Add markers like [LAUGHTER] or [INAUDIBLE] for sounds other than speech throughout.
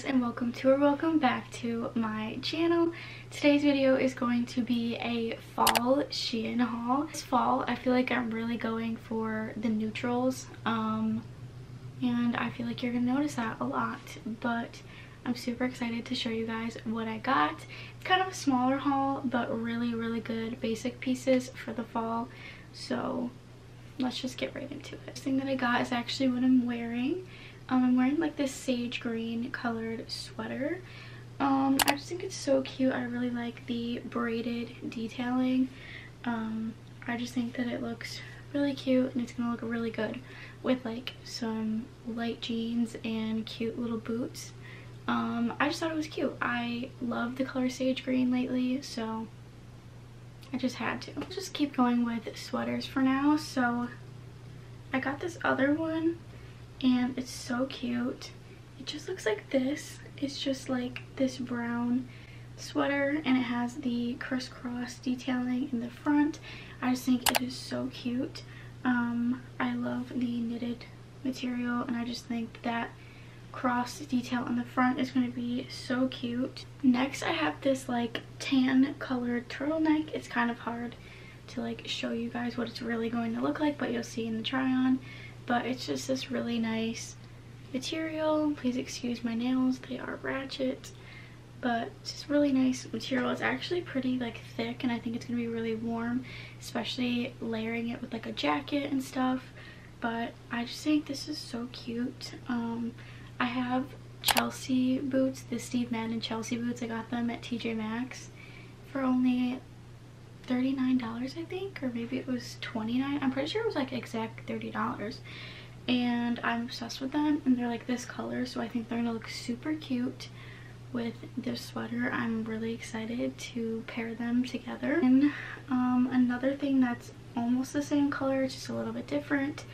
guys and welcome to or welcome back to my channel. Today's video is going to be a fall Shein haul. This fall I feel like I'm really going for the neutrals um, and I feel like you're going to notice that a lot but I'm super excited to show you guys what I got. It's kind of a smaller haul but really really good basic pieces for the fall so let's just get right into it. The thing that I got is actually what I'm wearing. Um, I'm wearing like this sage green colored sweater. Um, I just think it's so cute. I really like the braided detailing. Um, I just think that it looks really cute and it's gonna look really good with like some light jeans and cute little boots. Um, I just thought it was cute. I love the color sage green lately, so I just had to. Just keep going with sweaters for now. So I got this other one and it's so cute. It just looks like this. It's just like this brown sweater and it has the crisscross detailing in the front. I just think it is so cute. Um, I love the knitted material and I just think that cross detail in the front is going to be so cute. Next I have this like tan colored turtleneck. It's kind of hard to like show you guys what it's really going to look like but you'll see in the try on but it's just this really nice material. Please excuse my nails, they are ratchet, but it's just really nice material. It's actually pretty like thick and I think it's gonna be really warm, especially layering it with like a jacket and stuff. But I just think this is so cute. Um, I have Chelsea boots, the Steve Madden Chelsea boots. I got them at TJ Maxx for only $39 I think or maybe it was 29 I'm pretty sure it was like exact $30 and I'm obsessed with them and they're like this color so I think they're gonna look super cute with this sweater. I'm really excited to pair them together. And um, another thing that's almost the same color just a little bit different.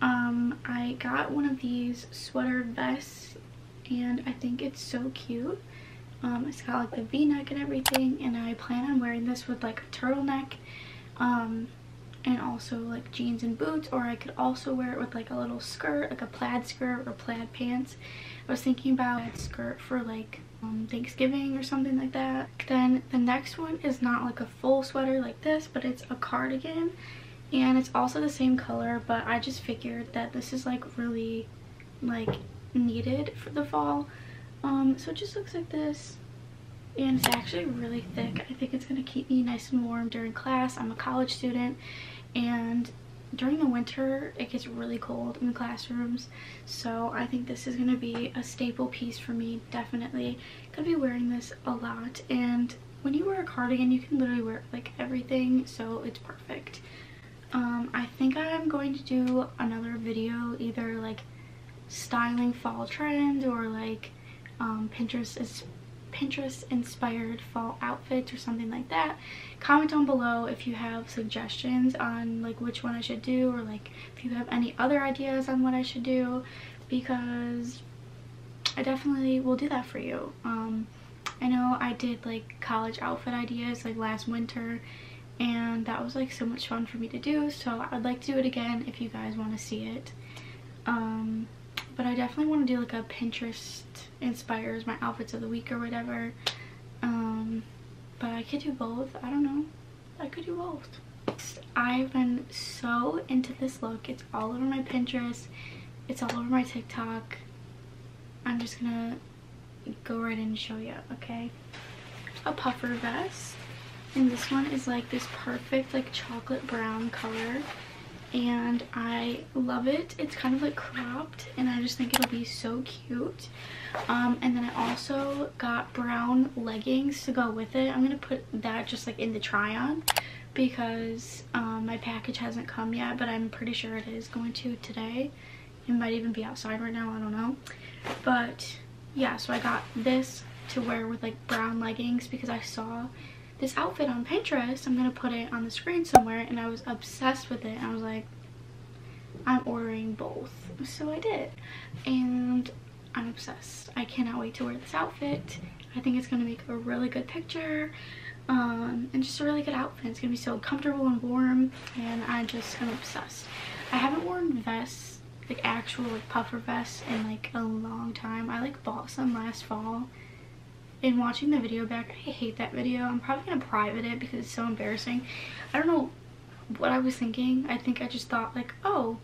Um, I got one of these sweater vests and I think it's so cute um, it's got like the v-neck and everything and I plan on wearing this with like a turtleneck um, and also like jeans and boots or I could also wear it with like a little skirt like a plaid skirt or plaid pants. I was thinking about a skirt for like um, Thanksgiving or something like that. Then the next one is not like a full sweater like this but it's a cardigan and it's also the same color but I just figured that this is like really like needed for the fall um, so it just looks like this and it's actually really thick. I think it's going to keep me nice and warm during class. I'm a college student and during the winter it gets really cold in the classrooms so I think this is going to be a staple piece for me definitely. Gonna be wearing this a lot and when you wear a cardigan you can literally wear like everything so it's perfect. Um, I think I'm going to do another video either like styling fall trends or like um, Pinterest is Pinterest inspired fall outfits or something like that. Comment down below if you have suggestions on like which one I should do or like if you have any other ideas on what I should do because I definitely will do that for you. Um, I know I did like college outfit ideas like last winter and that was like so much fun for me to do so I'd like to do it again if you guys want to see it. Um, but I definitely want to do like a Pinterest inspires my outfits of the week or whatever. Um but I could do both I don't know. I could do both. I've been so into this look it's all over my Pinterest it's all over my TikTok. I'm just gonna go right in and show you okay? A puffer vest and this one is like this perfect like chocolate brown color and I love it. It's kind of like cropped and I just think it'll be so cute. Um, and then I also got brown leggings to go with it. I'm going to put that just like in the try on because um, my package hasn't come yet but I'm pretty sure it is going to today. It might even be outside right now, I don't know. But yeah, so I got this to wear with like brown leggings because I saw this outfit on Pinterest. I'm going to put it on the screen somewhere and I was obsessed with it. I was like, I'm ordering both. So I did. And I'm obsessed. I cannot wait to wear this outfit. I think it's going to make a really good picture. Um, and just a really good outfit. It's going to be so comfortable and warm. And I just am obsessed. I haven't worn vests like actual like puffer vests in like a long time. I like bought some last fall. And watching the video back, I hate that video. I'm probably gonna private it because it's so embarrassing. I don't know what I was thinking. I think I just thought like, oh,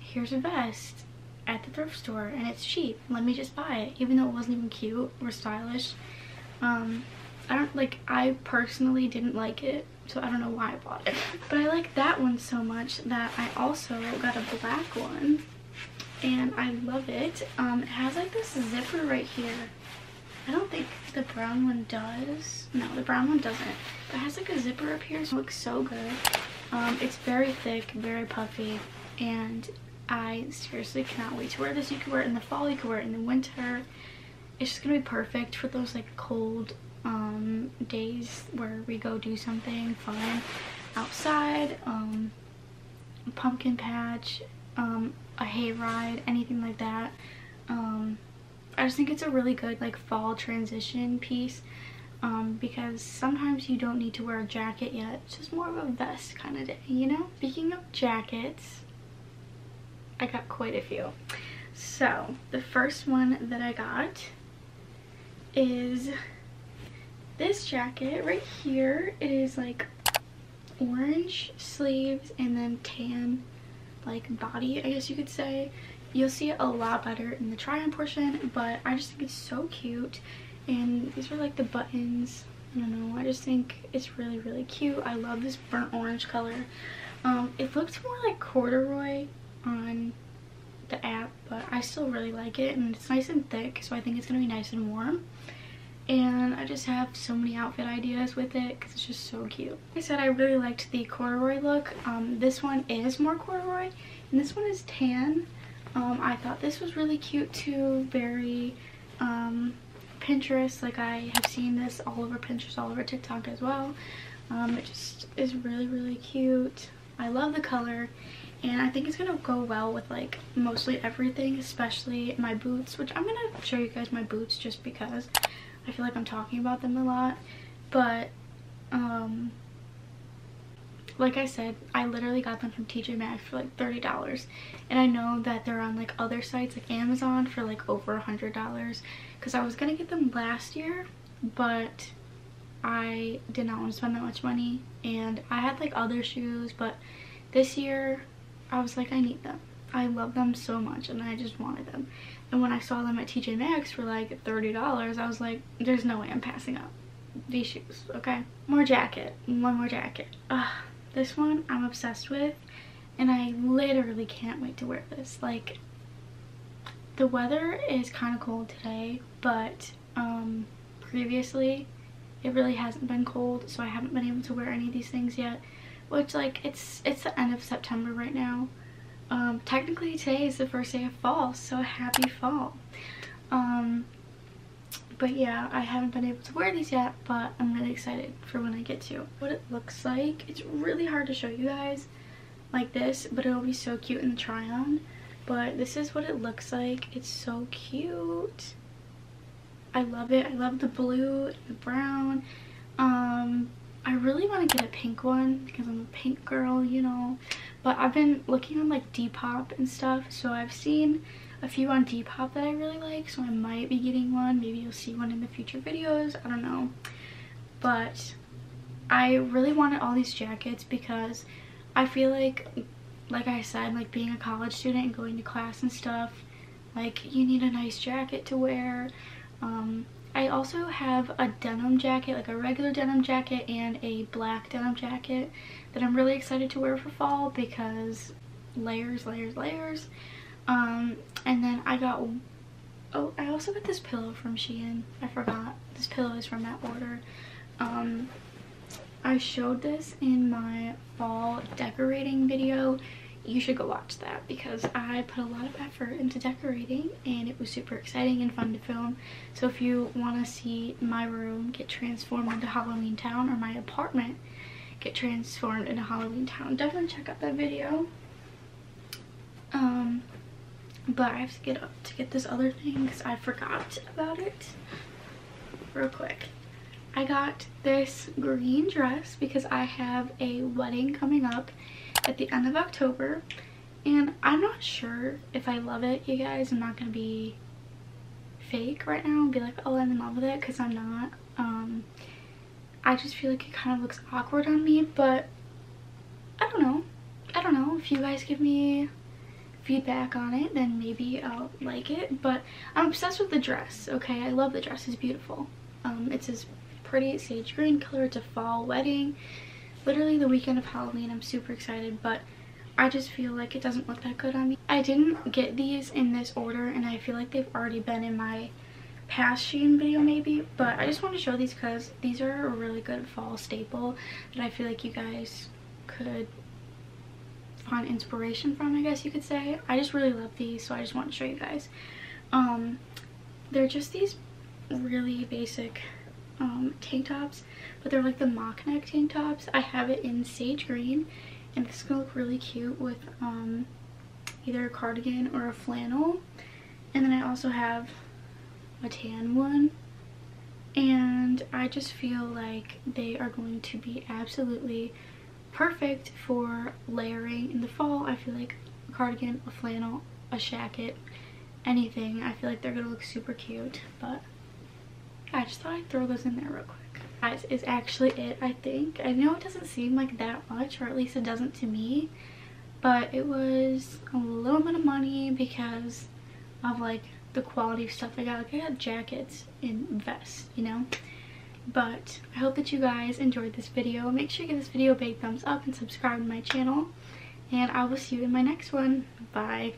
here's a vest at the thrift store and it's cheap. Let me just buy it, even though it wasn't even cute or stylish. Um, I don't like, I personally didn't like it, so I don't know why I bought it. [LAUGHS] But I like that one so much that I also got a black one and I love it. Um, it has like this zipper right here. I don't think the brown one does. No, the brown one doesn't. But it has like a zipper up here, so it looks so good. Um, it's very thick, very puffy, and I seriously cannot wait to wear this. You can wear it in the fall, you can wear it in the winter. It's just gonna be perfect for those like cold um, days where we go do something fun outside, um, pumpkin patch, um, a hayride, anything like that. Um, I just think it's a really good like fall transition piece um, because sometimes you don't need to wear a jacket yet. It's just more of a vest kind of day, you know? Speaking of jackets, I got quite a few. So the first one that I got is this jacket right here. It is like orange sleeves and then tan like body, I guess you could say. You'll see it a lot better in the try-on portion, but I just think it's so cute. And these are like the buttons. I don't know, I just think it's really, really cute. I love this burnt orange color. Um, it looks more like corduroy on the app, but I still really like it and it's nice and thick, so I think it's gonna be nice and warm. And I just have so many outfit ideas with it because it's just so cute. Like I said, I really liked the corduroy look. Um, this one is more corduroy, and this one is tan. Um, I thought this was really cute too, very um, Pinterest. Like I have seen this all over Pinterest, all over TikTok as well. Um, it just is really, really cute. I love the color and I think it's gonna go well with like mostly everything especially my boots which I'm gonna show you guys my boots just because I feel like I'm talking about them a lot but um like I said I literally got them from TJ Maxx for like $30 and I know that they're on like other sites like Amazon for like over a hundred dollars because I was gonna get them last year but I did not want to spend that much money and I had like other shoes but this year I was like, I need them. I love them so much and I just wanted them. And when I saw them at TJ Maxx for like $30, I was like, there's no way I'm passing up these shoes, okay? More jacket, one more jacket. Ugh, this one I'm obsessed with and I literally can't wait to wear this. Like, the weather is kind of cold today, but um, previously it really hasn't been cold, so I haven't been able to wear any of these things yet which like it's it's the end of September right now. Um, technically today is the first day of fall, so happy fall. Um, but yeah, I haven't been able to wear these yet, but I'm really excited for when I get to. What it looks like, it's really hard to show you guys like this, but it'll be so cute in the try on. But this is what it looks like. It's so cute. I love it. I love the blue and the brown. Um, I really want to get a pink one because I'm a pink girl, you know. But I've been looking on like Depop and stuff. So I've seen a few on Depop that I really like. So I might be getting one. Maybe you'll see one in the future videos. I don't know. But I really wanted all these jackets because I feel like, like I said, like being a college student and going to class and stuff, like you need a nice jacket to wear. Um, I also have a denim jacket, like a regular denim jacket and a black denim jacket that I'm really excited to wear for fall because layers, layers, layers. Um, and then I got, oh, I also got this pillow from Shein. I forgot. This pillow is from that order. Um, I showed this in my fall decorating video you should go watch that because I put a lot of effort into decorating and it was super exciting and fun to film. So if you want to see my room get transformed into Halloween Town or my apartment get transformed into Halloween Town, definitely check out that video. But I have to get up to get this other thing because I forgot about it real quick. I got this green dress because I have a wedding coming up at the end of October and I'm not sure if I love it, you guys. I'm not gonna be fake right now and be like, oh, I'm in love with it, because I'm not. Um, I just feel like it kind of looks awkward on me, but I don't know. I don't know. If you guys give me feedback on it, then maybe I'll like it. But I'm obsessed with the dress, okay? I love the dress. It's beautiful. Um, it's this pretty sage green color. It's a fall wedding. Literally the weekend of Halloween. I'm super excited, but I just feel like it doesn't look that good on me. I didn't get these in this order, and I feel like they've already been in my past Shein video maybe but I just want to show these because these are a really good fall staple that I feel like you guys could find inspiration from I guess you could say. I just really love these so I just want to show you guys. Um they're just these really basic um tank tops but they're like the mock neck tank tops. I have it in sage green and this is gonna look really cute with um either a cardigan or a flannel. And then I also have a tan one. And I just feel like they are going to be absolutely perfect for layering in the fall. I feel like a cardigan, a flannel, a jacket, anything. I feel like they're gonna look super cute, but I just thought I'd throw those in there real quick. Guys, is actually it, I think. I know it doesn't seem like that much, or at least it doesn't to me, but it was a little bit of money because of like the quality of stuff I got. Like I got jackets and vests, you know? But I hope that you guys enjoyed this video. Make sure you give this video a big thumbs up and subscribe to my channel. And I will see you in my next one. Bye.